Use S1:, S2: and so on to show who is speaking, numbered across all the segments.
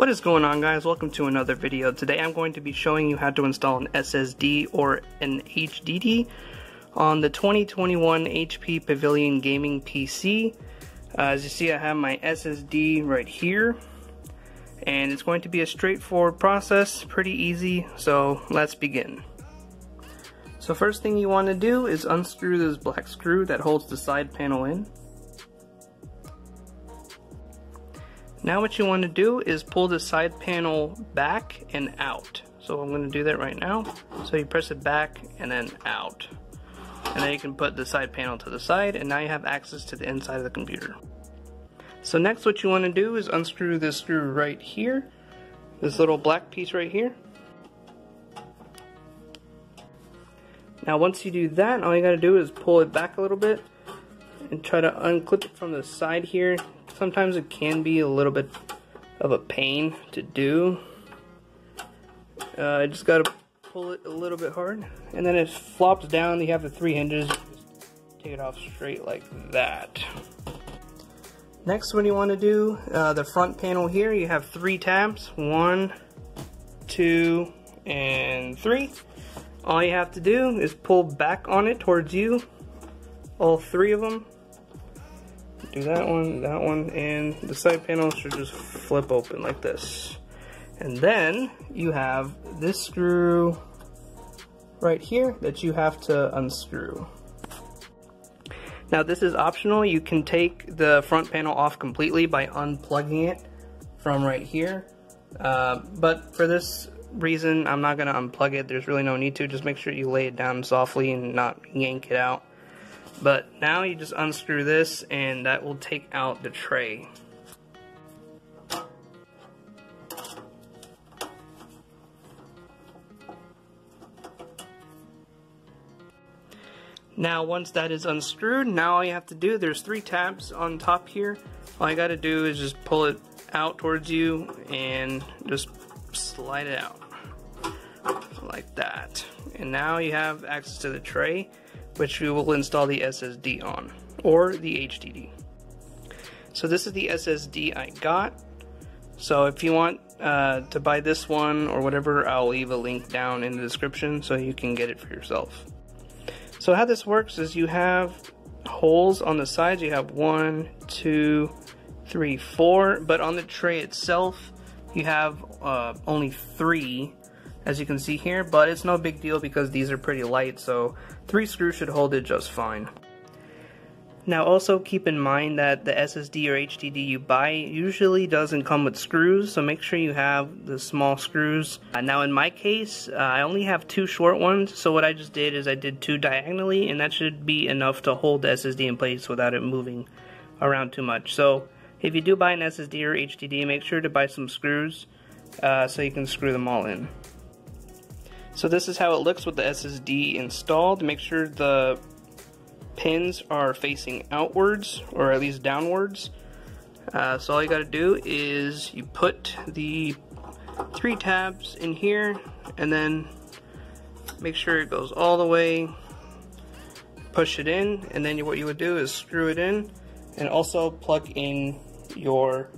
S1: What is going on guys? Welcome to another video. Today I'm going to be showing you how to install an SSD or an HDD on the 2021 HP Pavilion Gaming PC. Uh, as you see I have my SSD right here and it's going to be a straightforward process, pretty easy, so let's begin. So first thing you want to do is unscrew this black screw that holds the side panel in. Now what you want to do is pull the side panel back and out. So I'm going to do that right now. So you press it back and then out. And then you can put the side panel to the side and now you have access to the inside of the computer. So next what you want to do is unscrew this screw right here. This little black piece right here. Now once you do that, all you gotta do is pull it back a little bit and try to unclip it from the side here. Sometimes it can be a little bit of a pain to do. Uh, I just gotta pull it a little bit hard and then it flops down. You have the three hinges. Take it off straight like that. Next what you want to do? Uh, the front panel here you have three tabs. One two and three. All you have to do is pull back on it towards you all three of them do that one, that one, and the side panel should just flip open like this. And then you have this screw right here that you have to unscrew. Now this is optional. You can take the front panel off completely by unplugging it from right here. Uh, but for this reason, I'm not going to unplug it. There's really no need to. Just make sure you lay it down softly and not yank it out. But now you just unscrew this and that will take out the tray. Now once that is unscrewed, now all you have to do, there's three tabs on top here. All you gotta do is just pull it out towards you and just slide it out like that. And now you have access to the tray which we will install the SSD on, or the HDD. So this is the SSD I got. So if you want uh, to buy this one or whatever, I'll leave a link down in the description so you can get it for yourself. So how this works is you have holes on the sides. You have one, two, three, four, but on the tray itself, you have uh, only three as you can see here, but it's no big deal because these are pretty light, so three screws should hold it just fine. Now also keep in mind that the SSD or HDD you buy usually doesn't come with screws, so make sure you have the small screws. Uh, now in my case, uh, I only have two short ones, so what I just did is I did two diagonally, and that should be enough to hold the SSD in place without it moving around too much. So if you do buy an SSD or HDD, make sure to buy some screws uh, so you can screw them all in. So this is how it looks with the SSD installed. Make sure the pins are facing outwards or at least downwards. Uh, so all you gotta do is you put the three tabs in here and then make sure it goes all the way push it in and then what you would do is screw it in and also plug in your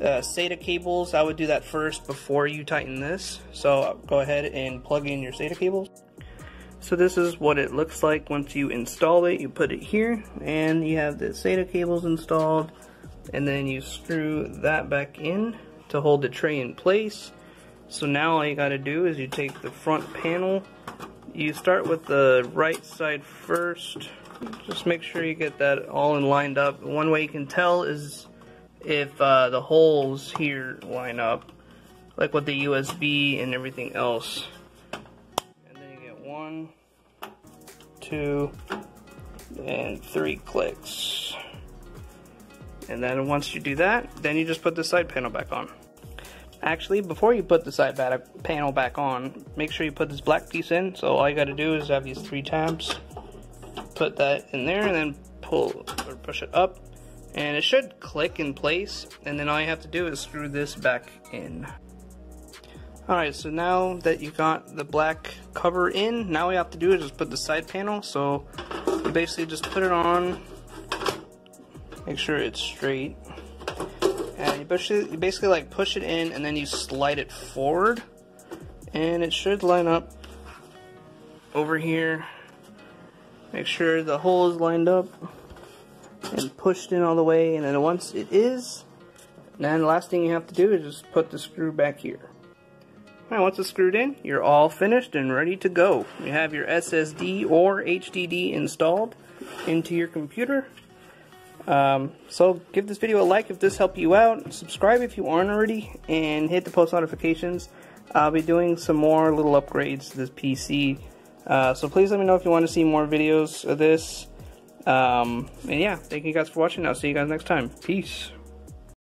S1: uh, SATA cables, I would do that first before you tighten this. So go ahead and plug in your SATA cables. So this is what it looks like once you install it. You put it here and you have the SATA cables installed and then you screw that back in to hold the tray in place. So now all you gotta do is you take the front panel, you start with the right side first, just make sure you get that all in lined up. One way you can tell is if uh, the holes here line up, like with the USB and everything else. And then you get one, two, and three clicks. And then once you do that, then you just put the side panel back on. Actually, before you put the side panel back on, make sure you put this black piece in. So all you gotta do is have these three tabs, put that in there, and then pull or push it up and it should click in place and then all you have to do is screw this back in. Alright, so now that you got the black cover in, now you have to do is just put the side panel. So you basically just put it on, make sure it's straight, and you basically, you basically like push it in and then you slide it forward and it should line up over here make sure the hole is lined up and pushed in all the way and then once it is then the last thing you have to do is just put the screw back here Alright, once it's screwed in, you're all finished and ready to go. You have your SSD or HDD installed into your computer. Um, so give this video a like if this helped you out. Subscribe if you aren't already, and hit the post notifications. I'll be doing some more little upgrades to this PC. Uh, so please let me know if you want to see more videos of this. Um, and yeah, thank you guys for watching. I'll see you guys next time. Peace.